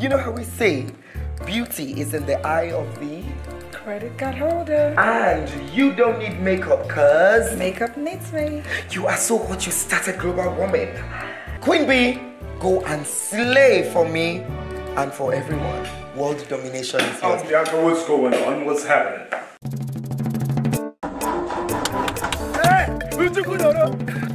You know how we say beauty is in the eye of the credit card holder. And you don't need makeup, cuz. Makeup needs me. You are so hot you started global warming. Queen Bee, go and slay for me and for everyone. World domination is yours. Oh, Bianca, what's going on? What's happening? Hey,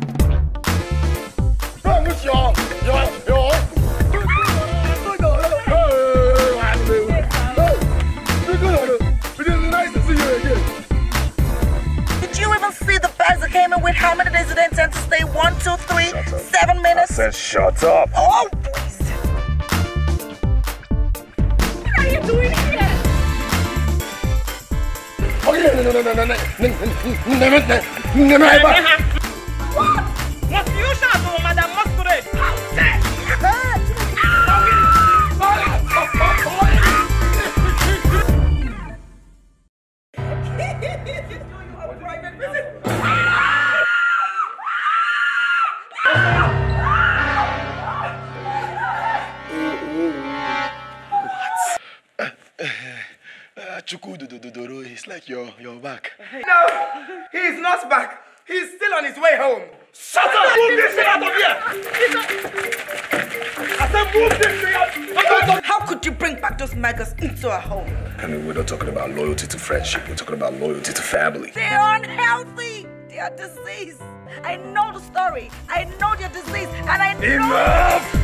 Did even see the bags that came in with how many days did they intend to stay? One, two, three, seven minutes? I said shut up. Oh, please. What are you doing here? Oh, yeah, no, no, no, no, no, no, no, no, no, no, no, What? Must Uh, Chukudududuru, it's like you're, you're back. No, he's not back. He's still on his way home. Shut up! Move this thing out of here! I said move this thing out! How could you bring back those maggots into our home? I mean, we're not talking about loyalty to friendship. We're talking about loyalty to family. They're unhealthy. They are diseased. I know the story. I know they're diseased. And I know. Enough!